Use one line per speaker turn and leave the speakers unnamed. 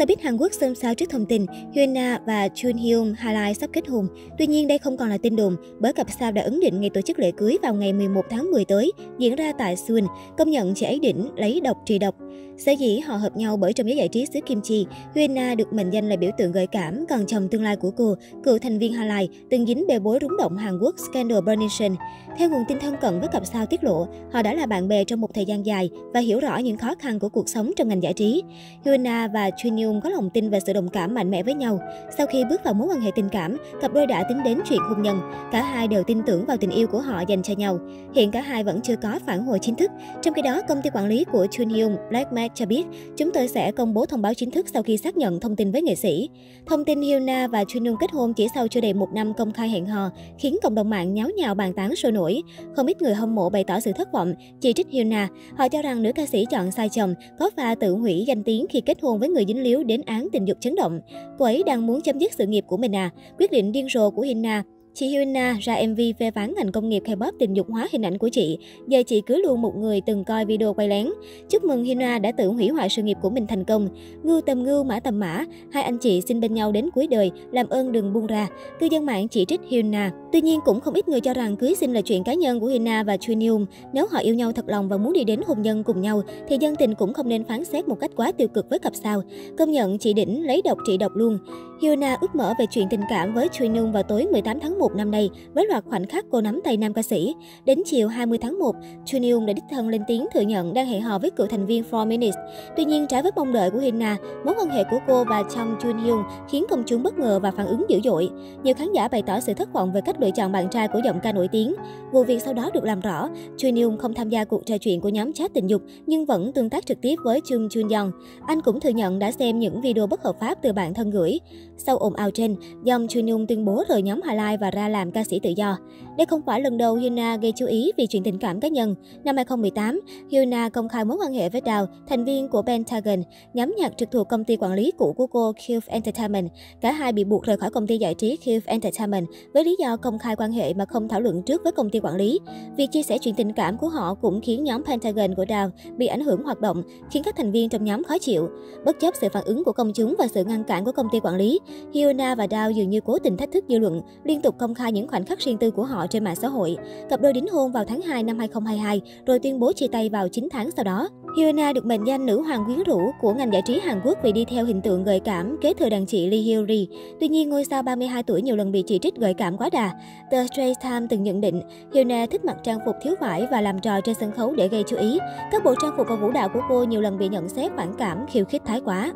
Showbiz Hàn Quốc xôn xao trước thông tin Hyuna và Chun Hyun highlight sắp kết hôn. Tuy nhiên đây không còn là tin đồn bởi cặp sao đã ấn định ngày tổ chức lễ cưới vào ngày 11 tháng 10 tới, diễn ra tại Seoul, công nhận chị ấy đỉnh lấy độc trị độc. Sở dĩ họ hợp nhau bởi trong giới giải trí xứ Kim Chi, Hyuna được mệnh danh là biểu tượng gợi cảm, còn chồng tương lai của cô, cựu thành viên Highlight, từng dính bê bối rúng động Hàn Quốc Scandal Bernation. Theo nguồn tin thân cận với cặp sao tiết lộ, họ đã là bạn bè trong một thời gian dài và hiểu rõ những khó khăn của cuộc sống trong ngành giải trí. Hyuna và Chun Nhung có lòng tin và sự đồng cảm mạnh mẽ với nhau. Sau khi bước vào mối quan hệ tình cảm, cặp đôi đã tính đến chuyện hôn nhân. Cả hai đều tin tưởng vào tình yêu của họ dành cho nhau. Hiện cả hai vẫn chưa có phản hồi chính thức. Trong khi đó, công ty quản lý của Chun Hyun, Black Mag cho biết, chúng tôi sẽ công bố thông báo chính thức sau khi xác nhận thông tin với nghệ sĩ. Thông tin Hyuna và Chun Hyun kết hôn chỉ sau chưa đầy một năm công khai hẹn hò, khiến cộng đồng mạng nháo nhào bàn tán sôi nổi. Không ít người hâm mộ bày tỏ sự thất vọng, chỉ trích Hyuna. Họ cho rằng nữ ca sĩ chọn sai chồng, có pha tự hủy danh tiếng khi kết hôn với người dính líu đến án tình dục chấn động. Cô ấy đang muốn chấm dứt sự nghiệp của mình à? Quyết định điên rồ của Hina Chị Hyuna ra MV phê phán ngành công nghiệp K-pop tình dục hóa hình ảnh của chị. Giờ chị cứ luôn một người từng coi video quay lén. Chúc mừng Hyuna đã tự hủy hoại sự nghiệp của mình thành công. Ngưu tầm ngưu, mã tầm mã. Hai anh chị xin bên nhau đến cuối đời, làm ơn đừng buông ra. Cư dân mạng chỉ trích Hyuna. Tuy nhiên cũng không ít người cho rằng cưới xin là chuyện cá nhân của Hyuna và Chun Nếu họ yêu nhau thật lòng và muốn đi đến hôn nhân cùng nhau, thì dân tình cũng không nên phán xét một cách quá tiêu cực với cặp sao. Công nhận chị đỉnh lấy độc trị độc luôn. Hyuna ước mở về chuyện tình cảm với Chun vào tối 18 tháng 1 năm nay với loạt khoảnh khắc cô nắm tay nam ca sĩ. Đến chiều 20 tháng 1, Chun đã đích thân lên tiếng thừa nhận đang hẹn hò với cựu thành viên 4 Minutes. Tuy nhiên, trái với mong đợi của Hina, mối quan hệ của cô và Chung Chun khiến công chúng bất ngờ và phản ứng dữ dội. Nhiều khán giả bày tỏ sự thất vọng về cách lựa chọn bạn trai của giọng ca nổi tiếng. Vụ việc sau đó được làm rõ, Chun không tham gia cuộc trò chuyện của nhóm chat tình dục nhưng vẫn tương tác trực tiếp với Chung Chun Young. Anh cũng thừa nhận đã xem những video bất hợp pháp từ bạn thân gửi. Sau ồn ào trên, Dòng Chun tuyên bố rời nhóm Highlight và ra làm ca sĩ tự do. Đây không phải lần đầu Hyuna gây chú ý vì chuyện tình cảm cá nhân. Năm 2018, Hyuna công khai mối quan hệ với Đào, thành viên của Pentagon, nhóm nhạc trực thuộc công ty quản lý cũ của cô Cube Entertainment. Cả hai bị buộc rời khỏi công ty giải trí Cube Entertainment với lý do công khai quan hệ mà không thảo luận trước với công ty quản lý. Việc chia sẻ chuyện tình cảm của họ cũng khiến nhóm Pentagon của Đào bị ảnh hưởng hoạt động, khiến các thành viên trong nhóm khó chịu. Bất chấp sự phản ứng của công chúng và sự ngăn cản của công ty quản lý, Hyuna và Đào dường như cố tình thách thức dư luận, liên tục công khai những khoảnh khắc riêng tư của họ trên mạng xã hội. Cặp đôi đính hôn vào tháng 2 năm 2022, rồi tuyên bố chia tay vào 9 tháng sau đó. Hyuna được mệnh danh nữ hoàng quyến rũ của ngành giải trí Hàn Quốc vì đi theo hình tượng gợi cảm kế thừa đàn chị Lee Hyori. Tuy nhiên, ngôi sao 32 tuổi nhiều lần bị chỉ trích gợi cảm quá đà. The Straits Times từng nhận định, Hyuna thích mặc trang phục thiếu vải và làm trò trên sân khấu để gây chú ý. Các bộ trang phục và vũ đạo của cô nhiều lần bị nhận xét phản cảm, khiêu khích thái quá.